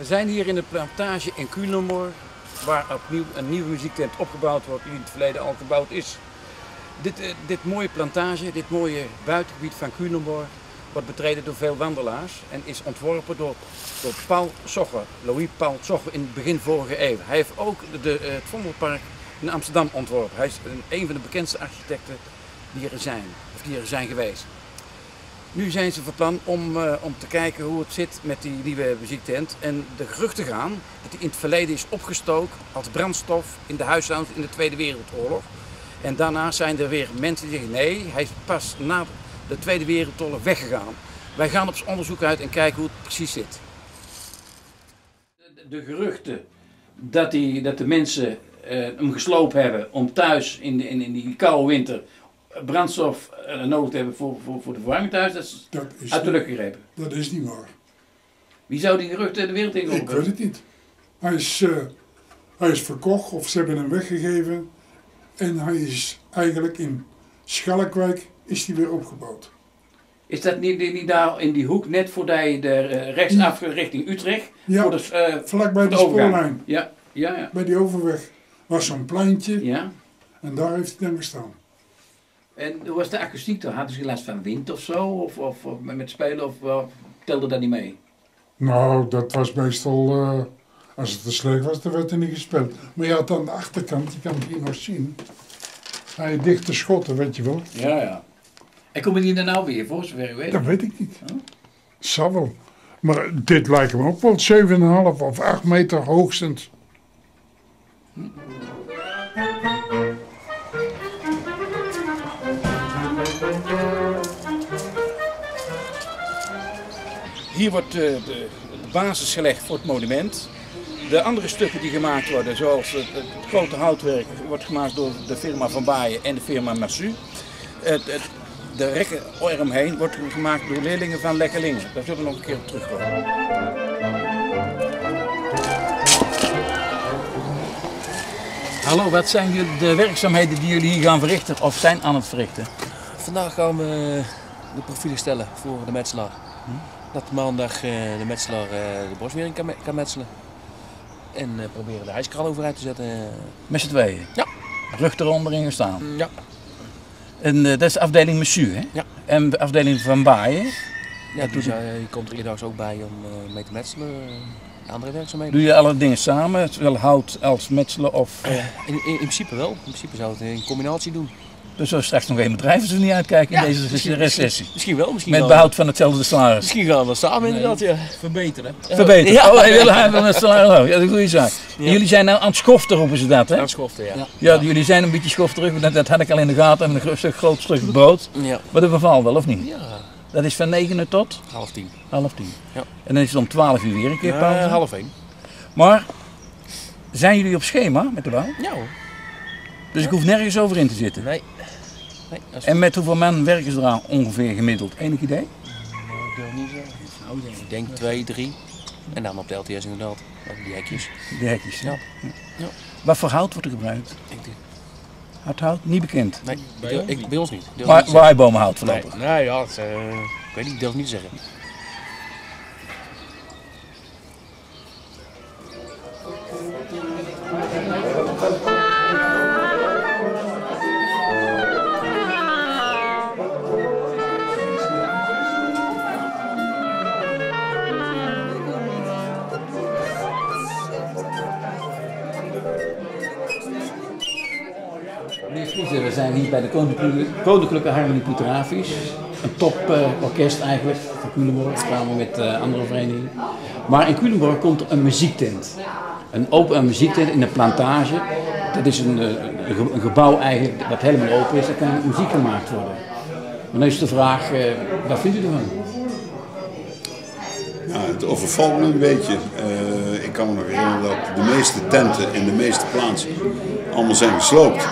We zijn hier in de plantage in Culemborg, waar opnieuw een nieuwe muziektent opgebouwd wordt, die in het verleden al gebouwd is. Dit, eh, dit mooie plantage, dit mooie buitengebied van Culemborg, wordt betreden door veel wandelaars en is ontworpen door, door Paul Zogger, Louis Paul Zogger in het begin vorige eeuw. Hij heeft ook de, het Vondelpark in Amsterdam ontworpen. Hij is een, een van de bekendste architecten die er zijn, of die er zijn geweest. Nu zijn ze van plan om, eh, om te kijken hoe het zit met die nieuwe muziektent. En de geruchten gaan dat die in het verleden is opgestoken als brandstof in de huishoudens in de Tweede Wereldoorlog. En daarna zijn er weer mensen die zeggen nee, hij is pas na de Tweede Wereldoorlog weggegaan. Wij gaan op onderzoek uit en kijken hoe het precies zit. De, geruchten dat, die, dat de mensen eh, hem gesloopt hebben om thuis in, in, in die koude winter brandstof eh, nodig hebben voor, voor, voor de verwarming thuis, dat is Dat is, uit de lucht gegrepen. dat is niet waar. Wie zou die geruchten de wereld in Ik weet het niet. Hij is, eh, hij is verkocht of ze hebben hem weggegeven. En hij is eigenlijk in Schalkwijk is hij weer opgebouwd. Is dat niet, niet, niet daar in die hoek, net voordat je de eh, rechtsaf richting Utrecht? Ja, voor de, vlakbij voor de spoorlijn. Ja, ja, ja. Bij die overweg was zo'n pleintje ja. en daar heeft hij dan gestaan. En hoe was de akoestiek dan? Hadden ze last van wind of zo? Of, of, of met spelen of uh, telde dat niet mee? Nou, dat was meestal, eh, als het te slecht was, dan werd er niet gespeeld. Maar je had aan de achterkant, je kan het hier nog zien, hij dichte schotten, weet je wel. Ja, ja. En komen die er nou weer, voor zover u weet? Dat weet ik niet. Oh. Zal wel. Maar dit lijkt me ook wel 7,5 of 8 meter hoogstens. Hier wordt eh, de, de basis gelegd voor het monument. De andere stukken die gemaakt worden, zoals het, het grote houtwerk, wordt gemaakt door de firma Van Baaien en de firma Massu. Het, het, de rekken eromheen wordt gemaakt door leerlingen van Lekkerlingen. Daar zullen we nog een keer op terugkomen. Hallo, wat zijn de werkzaamheden die jullie hier gaan verrichten of zijn aan het verrichten? Vandaag gaan we de profielen stellen voor de metselaar. Dat maandag eh, de metselaar eh, de borstwering kan, kan metselen. En eh, proberen de hijskraan overeind te zetten. Met z'n tweeën? Ja. Rug eronder in gestaan. Ja. En dat is afdeling Messu, hè? Ja. En de afdeling Van Baaien. Ja, zei- die komt er eerder ook bij om mee te metselen. andere werkzaamheden. Doe je alle dingen samen, zowel hout als metselen of... In, in, in principe wel. In principe zou het in combinatie doen. Dus zo straks nog één bedrijf als we niet uitkijken in Ja, deze misschien- recessie. Misschien wel. Misschien Met behoud van hetzelfde salaris. Misschien gaan we samen inderdaad, ja. Verbeteren. Verbeteren. Ja. Oh, hij wil met salaris. Oh, ja, dat is een goede zaak. Ja. Jullie zijn nou aan het schoften, roepen ze dat, hè? Aan het schoften, ja. Ja, jullie zijn een beetje schofterig, dat, dat had ik al in de gaten, met een gro- groot stuk brood. Ja. Maar dat bevalt wel, of niet? Ja, Dat is van 9 tot half tien. half tien. Ja. En dan is het om 12 uur weer een keer pauze. Eh, half één. Maar zijn jullie op schema met de bouw? Ja hoor. Dus ik hoef nergens over in te zitten. Nee. Nee, dat is En met hoeveel man werken ze eraan ongeveer gemiddeld? Enig idee? Nou, ik wil niet zeggen. Ik denk twee, drie. En dan op de LTS inderdaad. Die hekjes. De hekjes. Ja. Ja. Wat voor hout wordt er gebruikt? Ik denk, Hardhout? Niet bekend. nee, Bij ik, niet. bij ons niet. Waaibomenhout voorlopig. Nee, nee, ja, het, eh, ik weet niet, ik durf niet te zeggen. Bij de Koninklijke, Koninklijke Harmonie Pietrafisch. Een toporkest eigenlijk van Culemborg, samen met eh, andere verenigingen. Maar in Culemborg komt een muziektent. Een open een muziektent in een plantage. Dat is een, eh, een, ge- een gebouw eigenlijk dat helemaal open is. Daar kan muziek gemaakt worden. Maar dan is de vraag, eh, wat vindt u ervan? Het overvalt me een beetje. Eh, ik kan me nog herinneren dat de meeste tenten in de meeste plaatsen allemaal zijn gesloopt.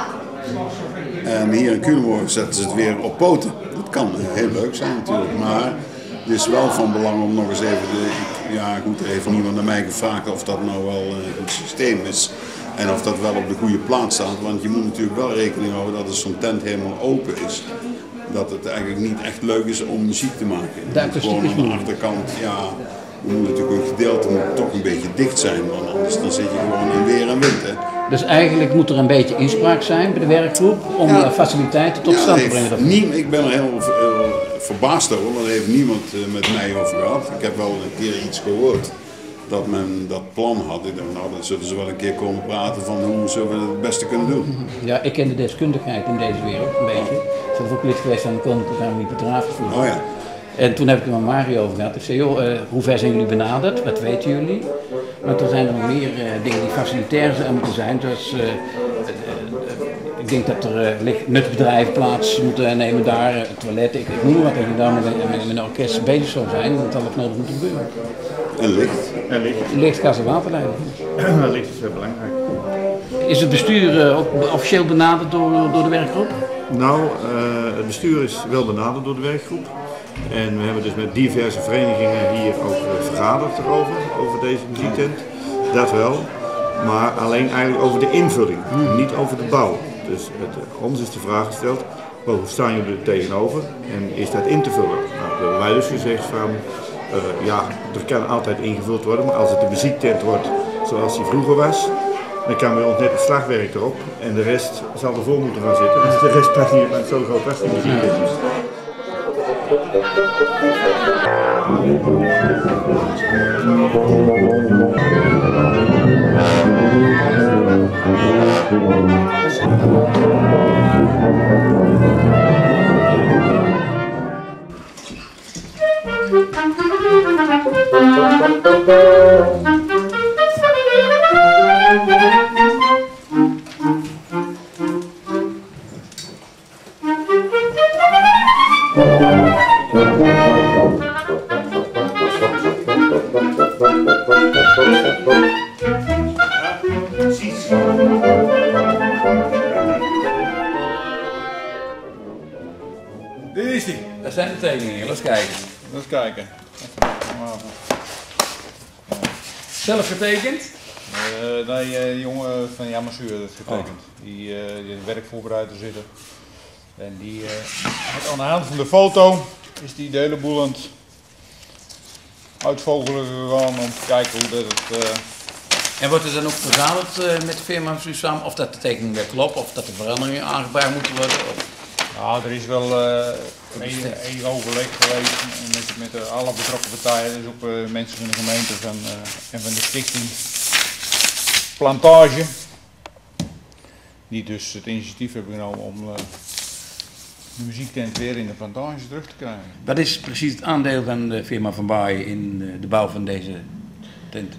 En hier in Culemborg zetten ze het weer op poten. Dat kan heel leuk zijn natuurlijk, maar het is wel van belang om nog eens even de... Ja goed, er heeft niemand naar mij gevraagd of dat nou wel een goed systeem is. En of dat wel op de goede plaats staat. Want je moet natuurlijk wel rekening houden dat als zo'n tent helemaal open is. Dat het eigenlijk niet echt leuk is om muziek te maken. Je moet akoestiek gewoon is aan de achterkant, ja, moet natuurlijk een gedeelte moet toch een beetje dicht zijn, want anders dan zit je gewoon in weer en wind. Hè. Dus eigenlijk moet er een beetje inspraak zijn bij de werkgroep om Ja. eh, faciliteiten tot Ja, stand te brengen. Dat- ik ben er heel verbaasd over, want daar heeft niemand eh, met mij over gehad. Ik heb wel een keer iets gehoord dat men dat plan had. Ik dacht, nou, dan zullen ze wel een keer komen praten van hoe zullen we het het beste kunnen doen. Ja, ik ken de deskundigheid in deze wereld een beetje. Ik ben ook lid geweest van de Koninklijke Academie Petrafisch Oh ja. En toen heb ik er met Mario over gehad. Ik zei, joh, eh, hoe ver zijn jullie benaderd? Wat weten jullie? Want er zijn nog meer eh, dingen die facilitair zijn- moeten zijn. Zoals, eh, eh, ik denk dat er eh, licht- nutbedrijven plaats moeten nemen daar, toiletten. Ik, ik noem maar wat, dat je daar met, een- met, met een orkest bezig zou zijn. Dat had ook nodig moeten gebeuren. En licht. En licht, Licht, gas en waterleiding. licht is heel belangrijk. Is het bestuur eh, ook officieel benaderd door, door de werkgroep? Nou, eh, het bestuur is wel benaderd door de werkgroep. En we hebben dus met diverse verenigingen hier ook eh, vergaderd erover, over deze muziektent. Dat wel, maar alleen eigenlijk over de invulling, niet over de bouw. Dus het, eh, ons is de vraag gesteld, wel, hoe staan jullie er tegenover en is dat in te vullen? Nou, hebben wij dus gezegd van, eh, ja, er kan altijd ingevuld worden, maar als het een muziektent wordt zoals die vroeger was, dan kan bij ons net het slagwerk erop en de rest zal ervoor moeten gaan zitten. Dus de rest past niet, want zo groot was die muziektent niet. Dit is die. Dat zijn de tekeningen, laten kijken. Eens kijken. Zelf getekend? Nee, eh, die jongen van Jammersuur heeft getekend. Die, eh die werkvoorbereider zitten. En die heeft aan de hand van de foto is die de hele boel aan het uitvogelen gegaan om te kijken hoe dat het... eh, En wordt er dan ook verzameld eh, met de firma samen of dat de tekening weer klopt of dat er veranderingen aangebracht moeten worden? Of... Nou, er is wel eh een, een overleg geweest met, met alle betrokken partijen, dus ook mensen van de gemeente van, en van de stichting Plantage. Die dus het initiatief hebben genomen om de muziektent weer in de plantage terug te krijgen. Wat is precies het aandeel van de firma Van Baaien in eh, de bouw van deze tent?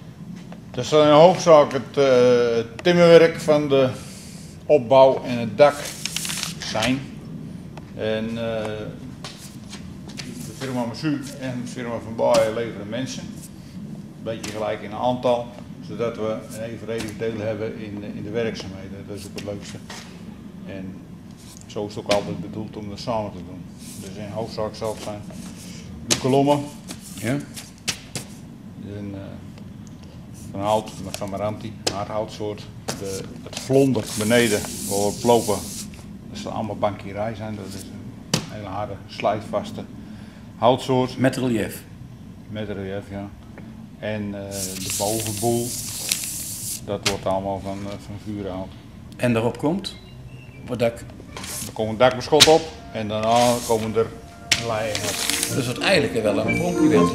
Dat zal in hoofdzaak het eh, timmerwerk van de opbouw en het dak zijn. En eh, de firma Masu en de firma Van Baaien leveren mensen. Een beetje gelijk in aantal, zodat we een evenredig deel hebben in, in de werkzaamheden. Dat is ook het leukste. En zo is het ook altijd bedoeld om dat samen te doen. Dus in hoofdzaak zal het zijn de kolommen, Ja? een, eh, van hout, van Maranti, hardhoutsoort. De, het vlonder beneden, waar we op lopen, dat zal allemaal bankierij zijn. Dat is een hele harde, slijtvaste houtsoort Met relief. met relief, ja. En eh, de bovenboel, dat wordt allemaal van, eh, van vuurhout. En daarop komt op het Er komt een dakbeschot op en daarna komen er leien op. Dus wat eigenlijk wel een pronkje werd.